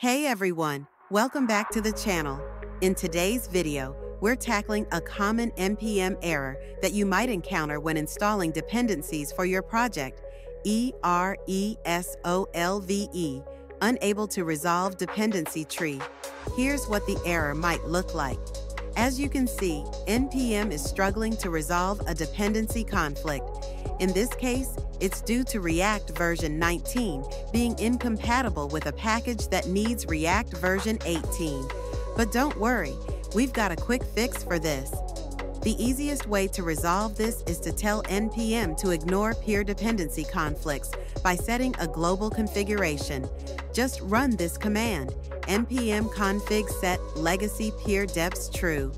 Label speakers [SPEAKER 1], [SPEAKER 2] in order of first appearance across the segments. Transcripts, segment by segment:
[SPEAKER 1] Hey everyone, welcome back to the channel. In today's video, we're tackling a common NPM error that you might encounter when installing dependencies for your project, E-R-E-S-O-L-V-E, unable to resolve dependency tree. Here's what the error might look like. As you can see, NPM is struggling to resolve a dependency conflict. In this case, it's due to React version 19 being incompatible with a package that needs React version 18. But don't worry, we've got a quick fix for this. The easiest way to resolve this is to tell NPM to ignore peer dependency conflicts by setting a global configuration. Just run this command, npm config set legacy peer deps true.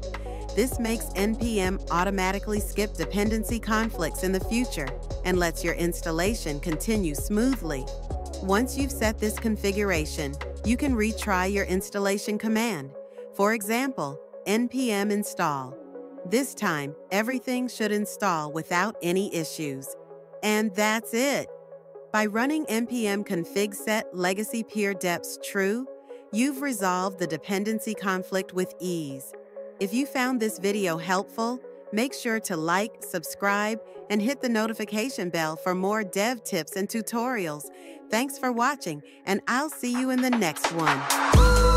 [SPEAKER 1] This makes NPM automatically skip dependency conflicts in the future and lets your installation continue smoothly. Once you've set this configuration, you can retry your installation command. For example, npm install. This time, everything should install without any issues. And that's it. By running npm config set legacy peer deps true, you've resolved the dependency conflict with ease. If you found this video helpful, make sure to like, subscribe, and hit the notification bell for more dev tips and tutorials. Thanks for watching, and I'll see you in the next one.